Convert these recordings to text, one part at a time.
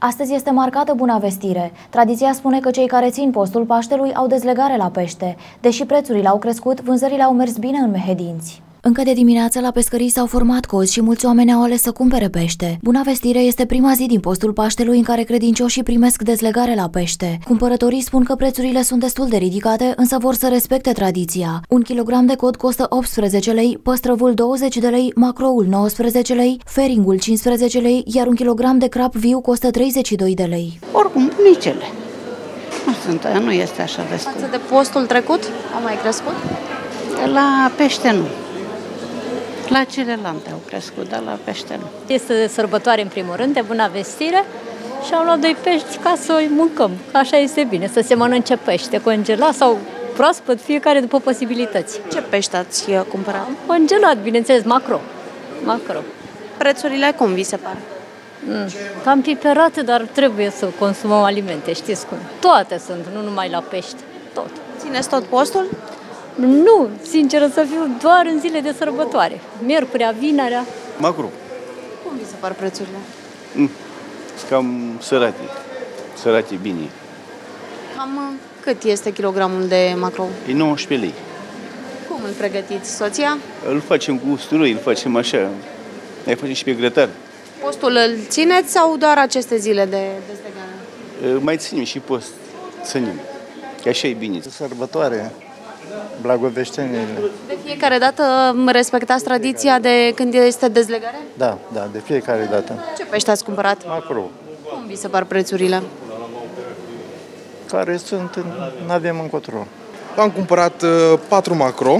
Astăzi este marcată Buna Vestire. Tradiția spune că cei care țin postul Paștelui au dezlegare la pește. Deși prețurile au crescut, vânzările au mers bine în Mehedinți. Încă de dimineață la pescării s-au format cozi și mulți oameni au ales să cumpere pește. Buna vestire este prima zi din postul Paștelui în care credincioșii primesc dezlegare la pește. Cumpărătorii spun că prețurile sunt destul de ridicate, însă vor să respecte tradiția. Un kilogram de cod costă 18 lei, păstrăvul 20 de lei, macroul 19 lei, feringul 15 lei, iar un kilogram de crap viu costă 32 de lei. Oricum, bunicele. Nu, sunt, nu este așa de scump. Față de postul trecut, au mai crescut? La pește nu. La celelalte au crescut, dar la pește nu. Este sărbătoare în primul rând, de bună vestire și am luat doi pești ca să i mâncăm. Așa este bine, să se mănânce pește congelat sau proaspăt, fiecare după posibilități. Ce pești ați uh, cumpărat? Congelat, bineînțeles, macro. Macro. Prețurile cum vi se par? Mm. Cam piperate, dar trebuie să consumăm alimente, știți cum. Toate sunt, nu numai la pești, tot. Țineți tot postul? Nu, sincer să fiu, doar în zile de sărbătoare. Miercurea, vinerea. Macru. Cum vi se par prețurile? Mm. Cam sărate. Sărate bine. Cam uh, cât este kilogramul de macro? E 19 lei. Cum îl pregătiți? Soția? Îl facem cu usturoi, îl facem așa. Mai facem și pe grătar. Postul îl țineți sau doar aceste zile de dezlegare? Mai ținem și post. Ținem. Că așa e bine. Sărbătoare, blagoveștenile. De fiecare dată um, respectați tradiția de când este dezlegare? Da, da, de fiecare dată. Ce pește ați cumpărat? Macro, Cum vi se par prețurile? care sunt, nu avem încotro. Am cumpărat uh, patru macro.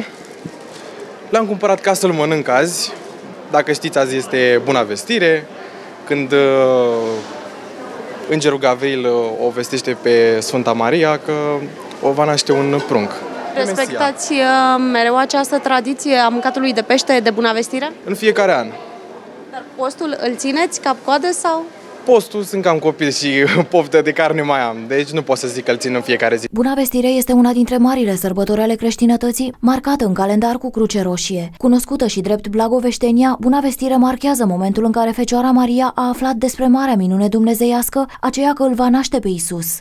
Le-am cumpărat ca să-l mănânc azi. Dacă știți, azi este Buna Vestire, când uh, Îngerul Gavril uh, o vestește pe Sfânta Maria că o va naște un prunc. Respectați uh, mereu această tradiție a mâncatului de pește de bună vestire? În fiecare an. Dar postul îl țineți cap-coadă sau? Postul sunt cam copil și poftă de carne mai am, deci nu pot să zic că îl țin în fiecare zi. Buna vestire este una dintre marile sărbători ale creștinătății, marcată în calendar cu cruce roșie. Cunoscută și drept Blagoveștenia, Buna vestire marchează momentul în care Fecioara Maria a aflat despre marea minune dumnezeiască, aceea că îl va naște pe Isus.